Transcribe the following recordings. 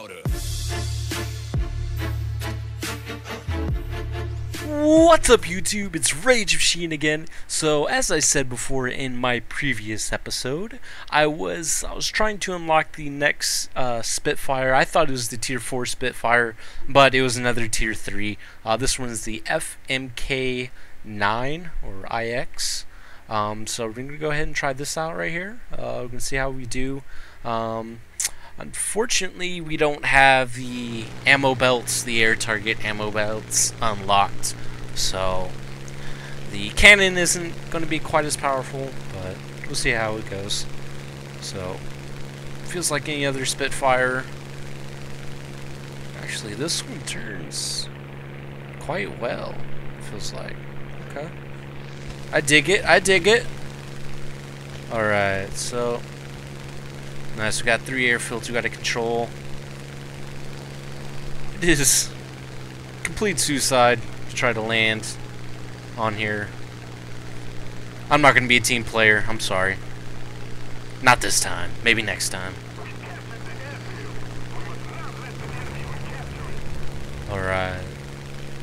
louder. What's up YouTube? It's Ragemachine again. So as I said before in my previous episode, I was I was trying to unlock the next uh, Spitfire. I thought it was the tier 4 Spitfire, but it was another tier 3. Uh, this one's the FMK 9 or IX. Um, so we're going to go ahead and try this out right here. Uh, we're going to see how we do. Um, unfortunately, we don't have the ammo belts, the air target ammo belts unlocked. So the cannon isn't going to be quite as powerful, but we'll see how it goes. So feels like any other Spitfire. Actually, this one turns quite well. Feels like. Okay. I dig it. I dig it. Alright, so. Nice, we got three airfields we got to control. It is complete suicide to try to land on here. I'm not going to be a team player. I'm sorry. Not this time. Maybe next time. Alright.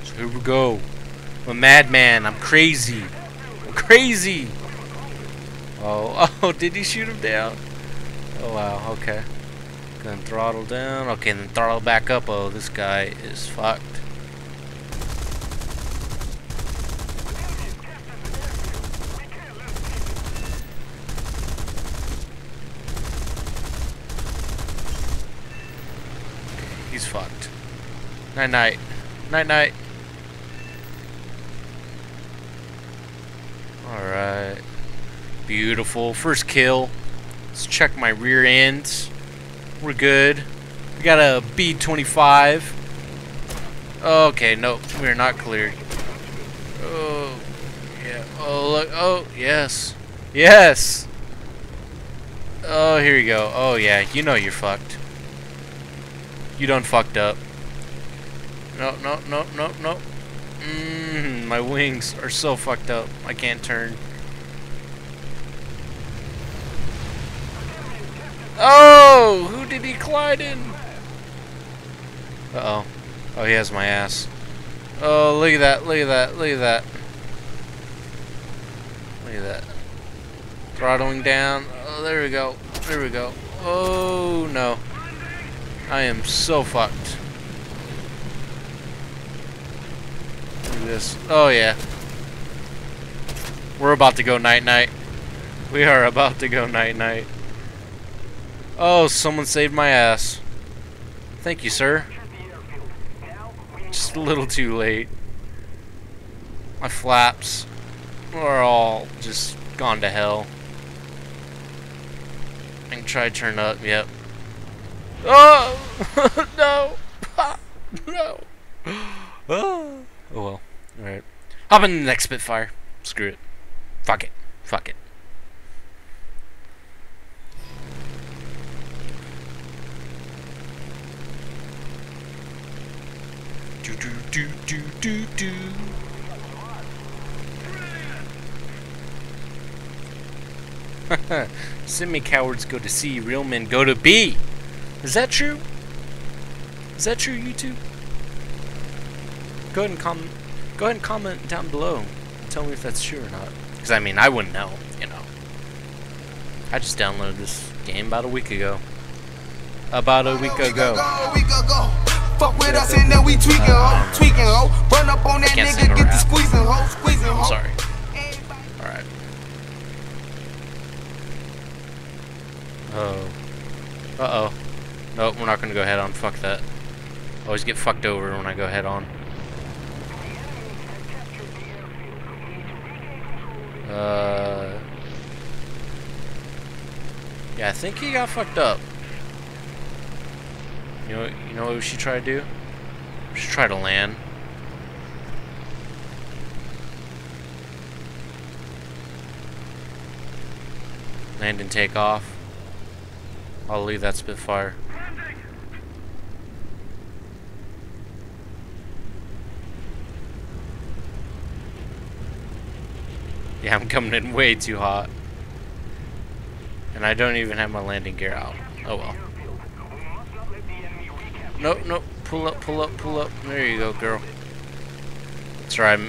So here we go. I'm a madman. I'm crazy crazy. Oh, oh, did he shoot him down? Oh, wow, okay. Gonna throttle down. Okay, then throttle back up. Oh, this guy is fucked. he's fucked. Night night. Night night. Alright. Beautiful. First kill. Let's check my rear ends. We're good. We got a B-25. Okay, nope. We're not cleared. Oh, yeah. Oh, look. Oh, yes. Yes! Oh, here you go. Oh, yeah. You know you're fucked. You done fucked up. No, no, no, no, no. Mmm, my wings are so fucked up. I can't turn. Oh, who did he collide in? Uh-oh. Oh, he has my ass. Oh, look at that, look at that, look at that. Look at that. Throttling down. Oh, there we go. There we go. Oh, no. I am so fucked. Look at this. Oh, yeah. We're about to go night-night. We are about to go night-night. Oh, someone saved my ass. Thank you, sir. Just a little too late. My flaps are all just gone to hell. I can try to turn up, yep. Oh! no! no! Oh, oh well. Alright. Hop in the next Spitfire. Screw it. Fuck it. Fuck it. Do do do do do do. Semi cowards go to C, real men go to B. Is that true? Is that true, YouTube? Go ahead and comment Go ahead and comment down below. Tell me if that's true or not. Because, I mean, I wouldn't know, you know. I just downloaded this game about a week ago. About a week ago. Fuck with us and then we tweaking, ho, tweaking, ho. Run up on that nigga, get the squeezing, ho, squeezing, ho. Sorry. Alright. Oh. Uh-oh. Nope, we're not gonna go head on. Fuck that. Always get fucked over when I go head on. Uh, yeah, I think he got fucked up. You know, you know what we should try to do? We should try to land. Land and take off. I'll leave that Spitfire. Yeah, I'm coming in way too hot. And I don't even have my landing gear out. Oh well. Nope, nope. Pull up, pull up, pull up. There you go, girl. That's right.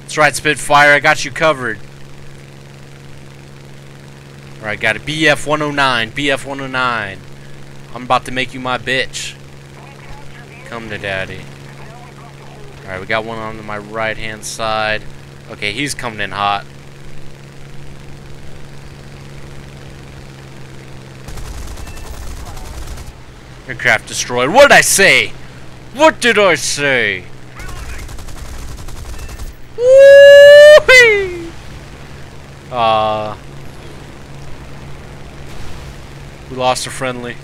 That's right, Spitfire. I got you covered. Alright, got it. BF 109. BF 109. I'm about to make you my bitch. Come to daddy. Alright, we got one on my right hand side. Okay, he's coming in hot. Aircraft destroyed. What did I say? What did I say? Woo-wee! Uh, we lost a friendly.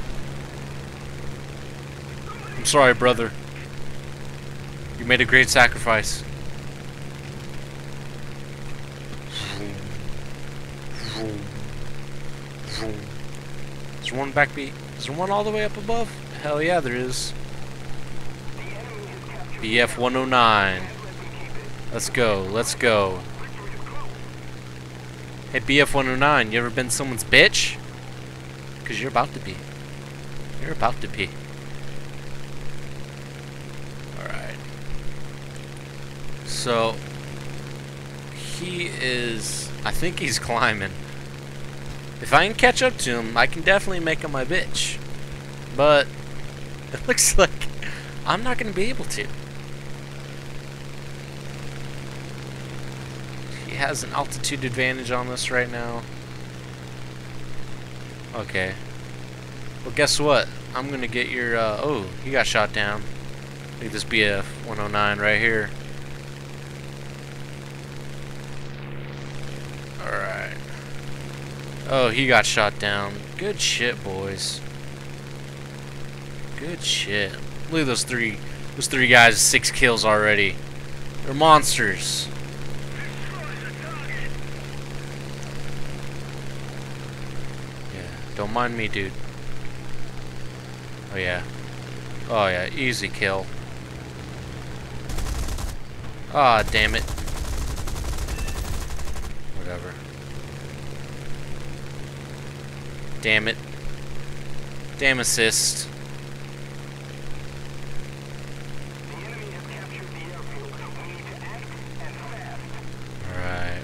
I'm sorry, brother. You made a great sacrifice. Is there one back beat? Is there one all the way up above? Hell yeah, there is. BF 109. Let's go, let's go. Hey, BF 109, you ever been someone's bitch? Because you're about to be. You're about to be. Alright. So, he is. I think he's climbing. If I can catch up to him, I can definitely make him my bitch. But it looks like I'm not going to be able to. He has an altitude advantage on us right now. Okay. Well, guess what? I'm going to get your... Uh, oh, he got shot down. Look at this BF 109 right here. Alright. Oh, he got shot down. Good shit, boys. Good shit. Look at those three. Those three guys, six kills already. They're monsters. Yeah, don't mind me, dude. Oh yeah. Oh yeah, easy kill. Ah, oh, damn it. Damn it. Damn assist. Alright.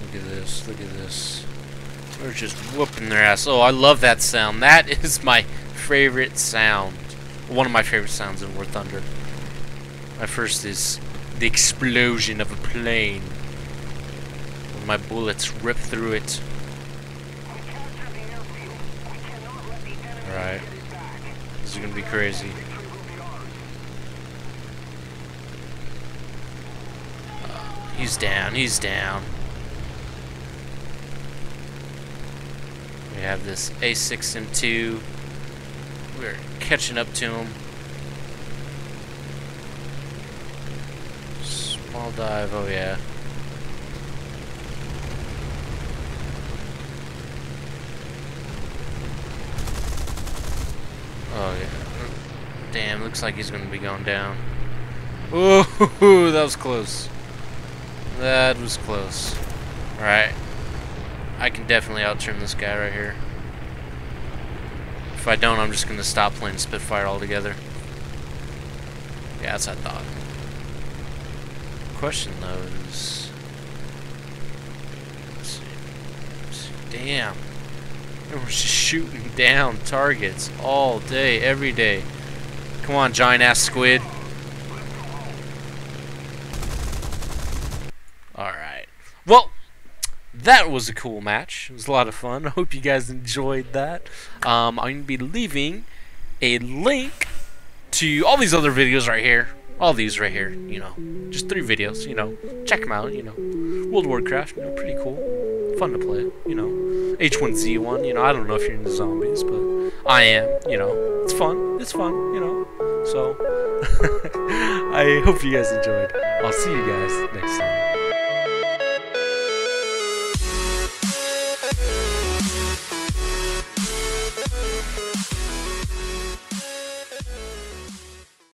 Look at this, look at this. We're just whooping their ass. Oh, I love that sound. That is my favorite sound. One of my favorite sounds in War Thunder. My first is the explosion of a plane. When my bullets rip through it. Alright. This is gonna be crazy. He's down, he's down. We have this A6M2. We're catching up to him. Small dive, oh yeah. Oh yeah. Damn, looks like he's gonna be going down. Ooh, that was close. That was close. Alright. I can definitely outturn this guy right here. If I don't, I'm just gonna stop playing Spitfire altogether. Yeah, that's what I thought question though is... Damn. We're just shooting down targets all day, every day. Come on, giant ass squid. Alright. Well, that was a cool match. It was a lot of fun. I hope you guys enjoyed that. Um, I'm going to be leaving a link to all these other videos right here all these right here, you know, just three videos, you know, check them out, you know, World of Warcraft, you know, pretty cool, fun to play, you know, H1Z1, you know, I don't know if you're into zombies, but I am, you know, it's fun, it's fun, you know, so, I hope you guys enjoyed, I'll see you guys next time.